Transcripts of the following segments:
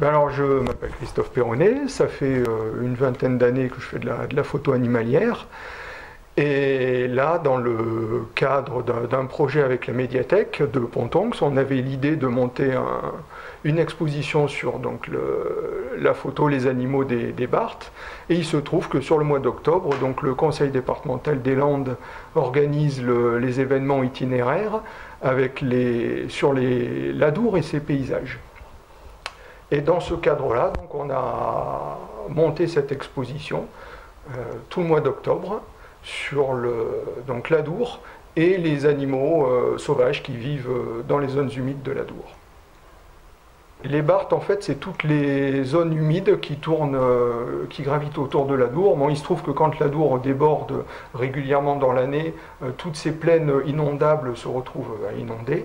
ben alors, je m'appelle Christophe Perronnet, ça fait euh, une vingtaine d'années que je fais de la, photo animalière. Et là, dans le cadre d'un projet avec la médiathèque de Pontonx, on avait l'idée de monter un, une exposition sur donc, la photo Les animaux des, Barthes. Et il se trouve que sur le mois d'octobre, donc le conseil départemental des Landes organise le, les événements itinéraires avec sur les, l'Adour et ses paysages. Et dans ce cadre-là, donc, on a monté cette exposition euh, tout le mois d'octobre sur le, donc l'Adour et les animaux euh, sauvages qui vivent euh, dans les zones humides de l'Adour. Les Barthes, en fait, c'est toutes les zones humides qui tournent, qui gravitent autour de l'Adour. Bon, il se trouve que quand l'Adour déborde régulièrement dans l'année, toutes ces plaines inondables se retrouvent. Euh,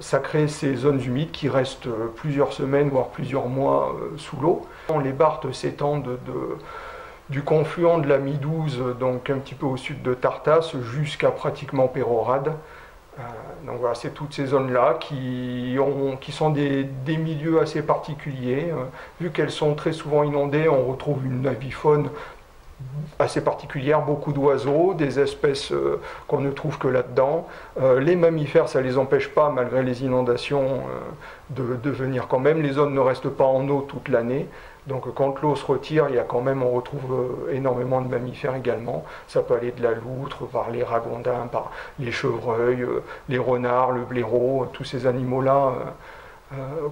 ça crée ces zones humides qui restent plusieurs semaines, voire plusieurs mois euh, sous l'eau. Les Barthes s'étendent de, du confluent de la Midouze, donc un petit peu au sud de Tartas, jusqu'à pratiquement Pérorade. Euh, donc voilà, c'est toutes ces zones-là qui, sont des, des, milieux assez particuliers. Euh, vu qu'elles sont très souvent inondées, on retrouve une avifaune assez particulière, beaucoup d'oiseaux, des espèces euh, qu'on ne trouve que là-dedans. Euh, les mammifères, ça ne les empêche pas, malgré les inondations, euh, de, venir quand même. Les zones ne restent pas en eau toute l'année. Donc quand l'eau se retire, il quand même, on retrouve énormément de mammifères également. Ça peut aller de la loutre, par les ragondins, par les chevreuils, les renards, le blaireau, tous ces animaux-là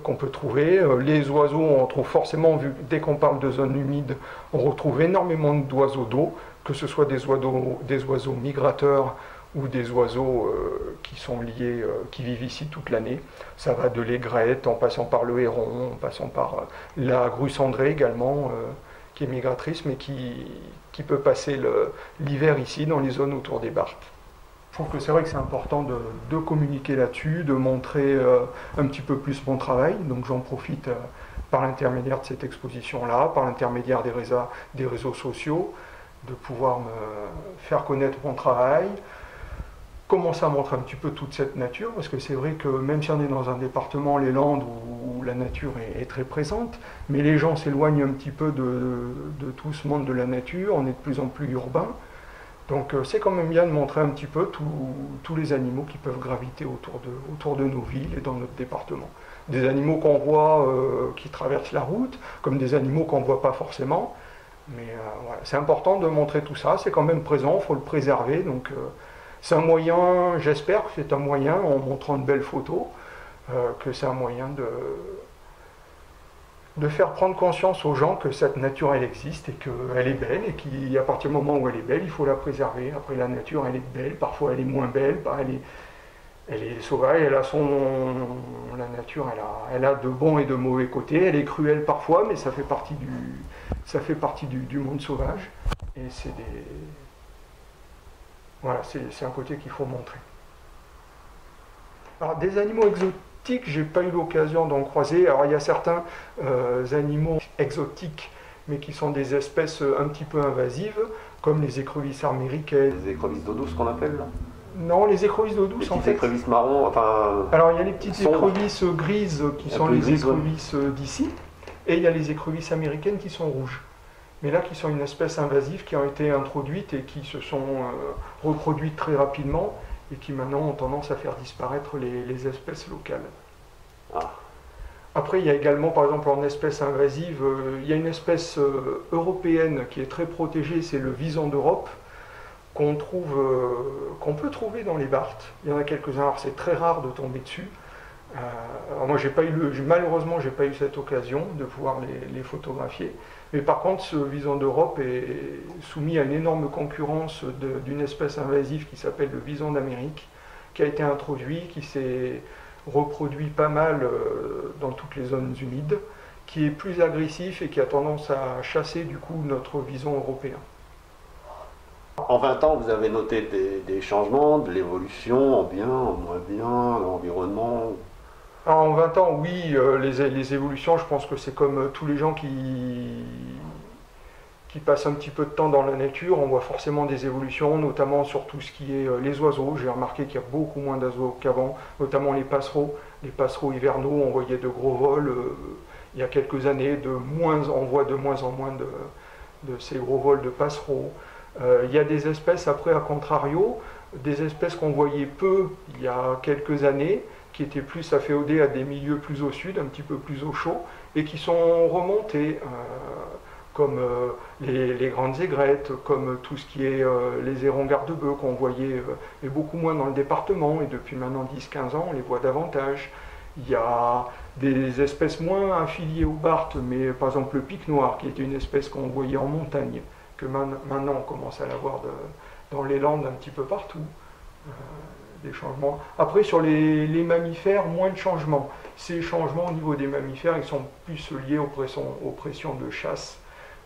qu'on peut trouver. Euh, les oiseaux, on retrouve forcément, vu, dès qu'on parle de zones humides, on retrouve énormément d'oiseaux d'eau, que ce soit des oiseaux, des oiseaux migrateurs ou des oiseaux euh, qui sont liés, euh, qui vivent ici toute l'année. Ça va de l'aigrette en passant par le héron, en passant par euh, la grue cendrée également, qui est migratrice, mais qui, peut passer l'hiver ici dans les zones autour des Barthes. Je trouve que c'est vrai que c'est important de, communiquer là-dessus, de montrer euh, un petit peu plus mon travail. Donc j'en profite euh, par l'intermédiaire de cette exposition-là, par l'intermédiaire des réseaux, sociaux, de pouvoir me faire connaître mon travail, commencer à montrer un petit peu toute cette nature, parce que c'est vrai que même si on est dans un département, les Landes, où, la nature est, très présente, mais les gens s'éloignent un petit peu de tout ce monde de la nature, on est de plus en plus urbain. Donc euh, c'est quand même bien de montrer un petit peu tous les animaux qui peuvent graviter autour de, nos villes et dans notre département. Des animaux qu'on voit euh, qui traversent la route, comme des animaux qu'on ne voit pas forcément. Mais euh, c'est important de montrer tout ça, c'est quand même présent, il faut le préserver. Donc c'est un moyen, j'espère que c'est un moyen, en montrant de belles photos, que c'est un moyen de, de faire prendre conscience aux gens que cette nature elle existe et qu'elle est belle et qu'à partir du moment où elle est belle, il faut la préserver. Après la nature elle est belle, parfois elle est moins belle, elle est, sauvage, elle a son la nature elle a, elle a de bons et de mauvais côtés, elle est cruelle parfois, mais ça fait partie du ça fait partie du, du monde sauvage. Et c'est des voilà c'est un côté qu'il faut montrer. Alors des animaux exotiques j'ai pas eu l'occasion d'en croiser. Alors il y a certains euh, animaux exotiques, mais qui sont des espèces un petit peu invasives, comme les écrevisses américaines. Les écrevisses d'eau douce qu'on appelle là? Non, les écrevisses d'eau douce les en fait. Les écrevisses marron, enfin. Alors il y a les petites écrevisses grises qui sont les grise, écrevisses ouais. d'ici, et il y a les écrevisses américaines qui sont rouges. Mais là, qui sont une espèce invasive qui ont été introduites et qui se sont euh, reproduites très rapidement et qui maintenant ont tendance à faire disparaître les, les espèces locales. Ah. Après, il y a également, par exemple, en espèce invasive, euh, il y a une espèce euh, européenne qui est très protégée, c'est le vison d'Europe, qu'on trouve, euh, qu'on peut trouver dans les Barthes. Il y en a quelques-uns, c'est très rare de tomber dessus. Alors moi, j'ai pas eu malheureusement, j'ai pas eu cette occasion de pouvoir les, photographier. Mais par contre, ce vison d'Europe est soumis à une énorme concurrence d'une espèce invasive qui s'appelle le vison d'Amérique, qui a été introduit, qui s'est reproduit pas mal euh, dans toutes les zones humides, qui est plus agressif et qui a tendance à chasser du coup notre vison européen. En 20 ans, vous avez noté des changements, de l'évolution, en bien, en moins bien, l'environnement En 20 ans, oui, euh, les, évolutions, je pense que c'est comme euh, tous les gens qui, qui passent un petit peu de temps dans la nature, on voit forcément des évolutions, notamment sur tout ce qui est euh, les oiseaux. J'ai remarqué qu'il y a beaucoup moins d'oiseaux qu'avant, notamment les passereaux. Les passereaux hivernaux, on voyait de gros vols. Il y a quelques années, de moins, on voit de moins en moins de, de ces gros vols de passereaux. Il y a des espèces, après, à contrario, des espèces qu'on voyait peu il y a quelques années, qui étaient plus afféodées à des milieux plus au sud, un petit peu plus au chaud, et qui sont remontées, euh, comme euh, les, grandes aigrettes, comme tout ce qui est les hérons garde-bœufs qu'on voyait, et beaucoup moins dans le département, et depuis maintenant 10-15 ans, on les voit davantage. Il y a des espèces moins affiliées au Barthes, mais par exemple le pic noir, qui était une espèce qu'on voyait en montagne, que maintenant on commence à l'avoir dans les Landes un petit peu partout. Euh, Après, sur les, mammifères, moins de changements. Ces changements au niveau des mammifères, ils sont plus liés aux pressions, de chasse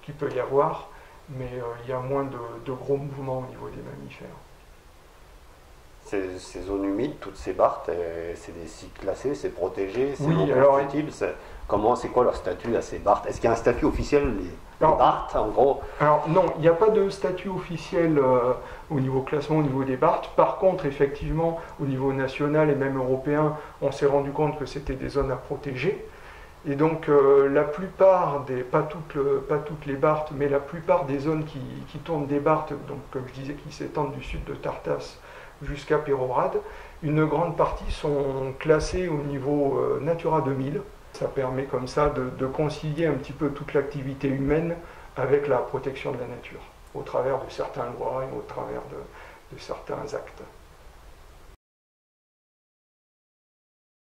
qu'il peut y avoir, mais euh, il y a moins de, gros mouvements au niveau des mammifères. Ces, zones humides, toutes ces barthes, c'est des sites classés, c'est protégé, c'est oui, alors, Comment, c'est quoi leur statut à ces barthes Est-ce qu'il y a un statut officiel des Barthes, en gros? Alors non, il n'y a pas de statut officiel euh, au niveau classement, au niveau des Barthes. Par contre, effectivement, au niveau national et même européen, on s'est rendu compte que c'était des zones à protéger. Et donc euh, la plupart des, pas toutes, pas toutes les Barthes, mais la plupart des zones qui, tournent des Barthes, donc comme je disais, qui s'étendent du sud de Tartas jusqu'à Pérorade, une grande partie sont classées au niveau euh, Natura 2000. Ça permet comme ça de, concilier un petit peu toute l'activité humaine avec la protection de la nature, au travers de certaines lois et au travers de certains actes.